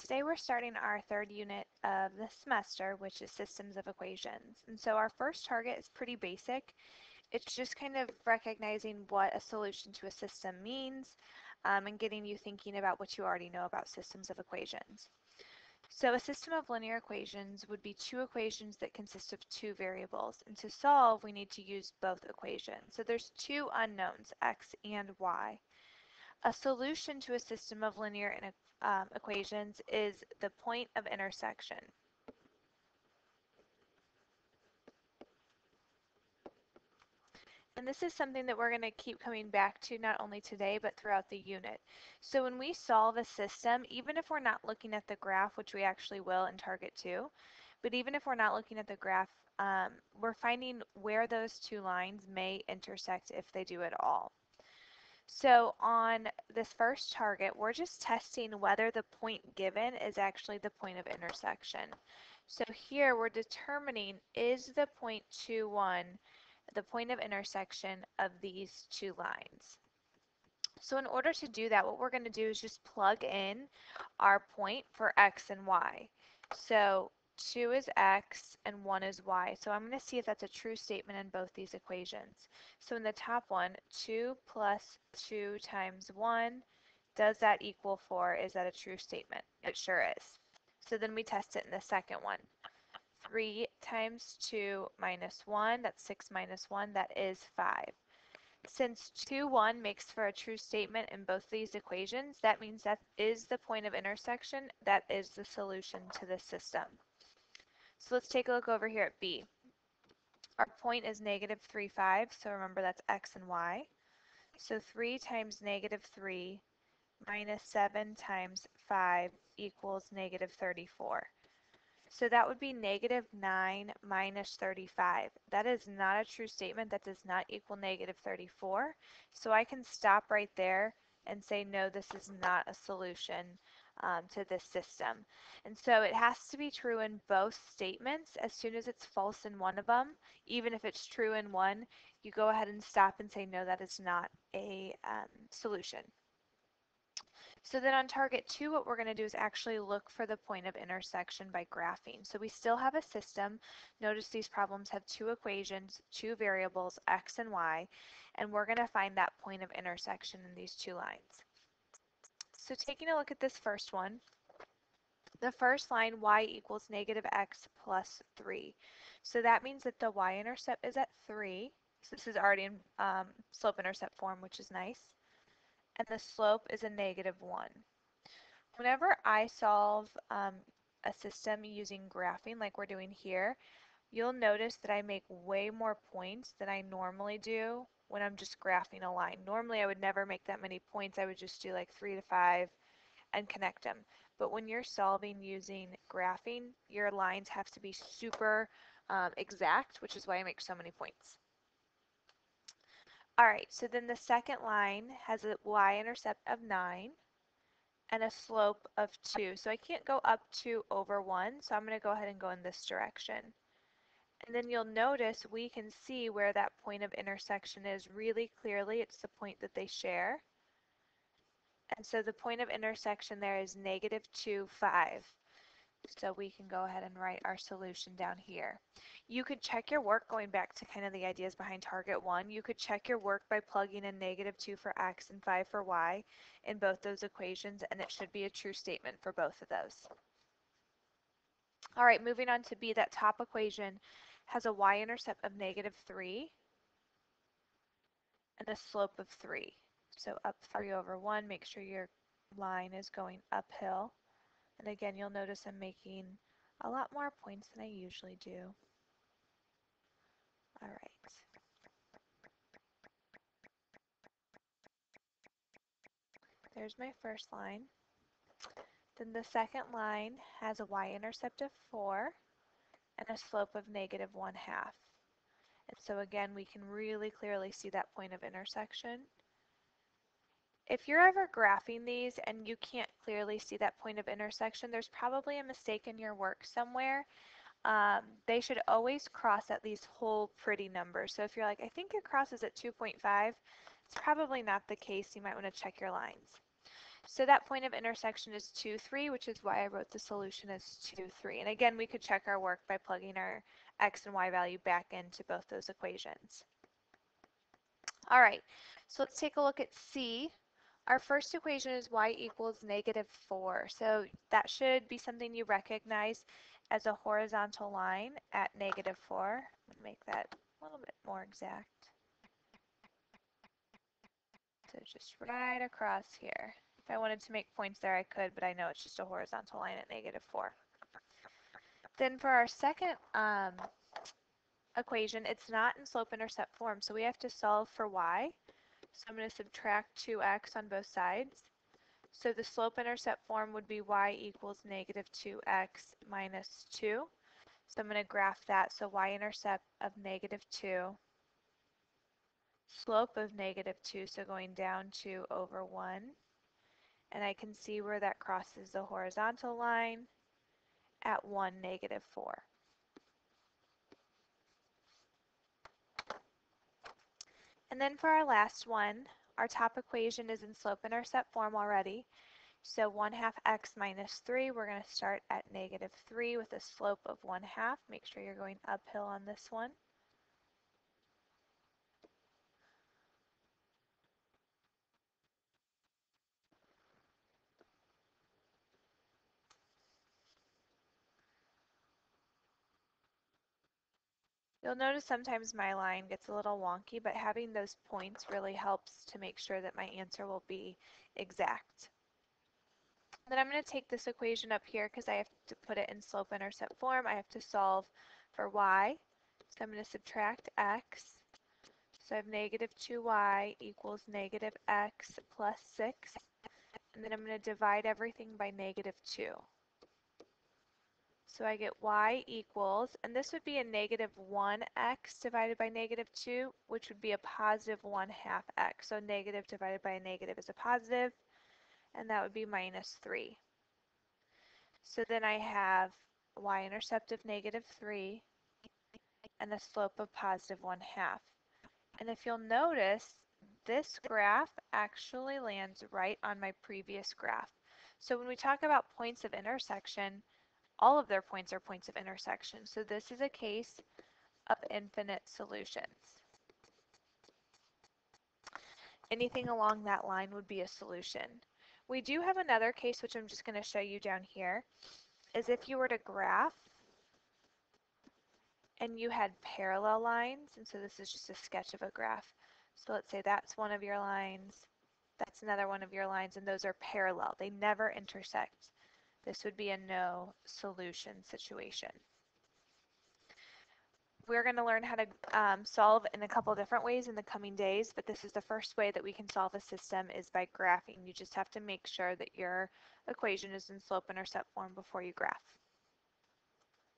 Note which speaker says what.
Speaker 1: Today we're starting our third unit of the semester, which is systems of equations. And so our first target is pretty basic. It's just kind of recognizing what a solution to a system means um, and getting you thinking about what you already know about systems of equations. So a system of linear equations would be two equations that consist of two variables. And to solve, we need to use both equations. So there's two unknowns, x and y. A solution to a system of linear um, equations is the point of intersection. And this is something that we're going to keep coming back to not only today, but throughout the unit. So when we solve a system, even if we're not looking at the graph, which we actually will in Target 2, but even if we're not looking at the graph, um, we're finding where those two lines may intersect if they do at all. So on this first target, we're just testing whether the point given is actually the point of intersection. So here we're determining is the point 2, 1 the point of intersection of these two lines. So in order to do that, what we're going to do is just plug in our point for x and y. So 2 is x and 1 is y. So I'm going to see if that's a true statement in both these equations. So in the top one, 2 plus 2 times 1, does that equal 4? Is that a true statement? It sure is. So then we test it in the second one. 3 times 2 minus 1, that's 6 minus 1, that is 5. Since 2, 1 makes for a true statement in both these equations, that means that is the point of intersection, that is the solution to the system. So let's take a look over here at B. Our point is negative 3, 5, so remember that's x and y. So 3 times negative 3 minus 7 times 5 equals negative 34. So that would be negative 9 minus 35. That is not a true statement. That does not equal negative 34. So I can stop right there and say, no, this is not a solution um, to this system. And so it has to be true in both statements. As soon as it's false in one of them, even if it's true in one, you go ahead and stop and say, no, that is not a um, solution. So then on target two, what we're going to do is actually look for the point of intersection by graphing. So we still have a system. Notice these problems have two equations, two variables, x and y, and we're going to find that point of intersection in these two lines. So taking a look at this first one, the first line, y equals negative x plus 3. So that means that the y-intercept is at 3. So this is already in um, slope-intercept form, which is nice. And the slope is a negative 1. Whenever I solve um, a system using graphing like we're doing here, you'll notice that I make way more points than I normally do when I'm just graphing a line. Normally I would never make that many points. I would just do like three to five and connect them. But when you're solving using graphing, your lines have to be super um, exact, which is why I make so many points. All right, so then the second line has a y-intercept of 9 and a slope of 2. So I can't go up 2 over 1, so I'm going to go ahead and go in this direction. And then you'll notice we can see where that point of intersection is really clearly. It's the point that they share. And so the point of intersection there is negative 2, 5. So we can go ahead and write our solution down here. You could check your work going back to kind of the ideas behind target 1. You could check your work by plugging in negative 2 for x and 5 for y in both those equations, and it should be a true statement for both of those. All right, moving on to B, that top equation has a y-intercept of negative 3 and a slope of 3. So up 3 over 1, make sure your line is going uphill. And again, you'll notice I'm making a lot more points than I usually do. All right. There's my first line. Then the second line has a y-intercept of 4 and a slope of negative 1 half. And so again, we can really clearly see that point of intersection. If you're ever graphing these and you can't clearly see that point of intersection, there's probably a mistake in your work somewhere. Um, they should always cross at these whole pretty numbers. So if you're like, I think it crosses at 2.5, it's probably not the case. You might want to check your lines. So that point of intersection is 2, 3, which is why I wrote the solution as 2, 3. And again, we could check our work by plugging our x and y value back into both those equations. All right, so let's take a look at C. Our first equation is y equals negative 4. So that should be something you recognize as a horizontal line at negative 4. Make that a little bit more exact. So just right across here. I wanted to make points there, I could, but I know it's just a horizontal line at negative 4. Then for our second um, equation, it's not in slope-intercept form, so we have to solve for y. So I'm going to subtract 2x on both sides. So the slope-intercept form would be y equals negative 2x minus 2. So I'm going to graph that. So y-intercept of negative 2, slope of negative 2, so going down 2 over 1 and I can see where that crosses the horizontal line at 1, negative 4. And then for our last one, our top equation is in slope-intercept form already. So 1 half x minus 3, we're going to start at negative 3 with a slope of 1 half. Make sure you're going uphill on this one. You'll notice sometimes my line gets a little wonky, but having those points really helps to make sure that my answer will be exact. Then I'm going to take this equation up here because I have to put it in slope-intercept form. I have to solve for y. So I'm going to subtract x. So I have negative 2y equals negative x plus 6. And then I'm going to divide everything by negative 2. So I get y equals, and this would be a negative 1x divided by negative 2, which would be a positive 1 half x. So negative divided by a negative is a positive, and that would be minus 3. So then I have y-intercept of negative 3 and a slope of positive 1 half. And if you'll notice, this graph actually lands right on my previous graph. So when we talk about points of intersection, all of their points are points of intersection. So this is a case of infinite solutions. Anything along that line would be a solution. We do have another case, which I'm just going to show you down here, is if you were to graph and you had parallel lines, and so this is just a sketch of a graph. So let's say that's one of your lines, that's another one of your lines, and those are parallel. They never intersect. This would be a no solution situation. We're going to learn how to um, solve in a couple different ways in the coming days, but this is the first way that we can solve a system is by graphing. You just have to make sure that your equation is in slope-intercept form before you graph.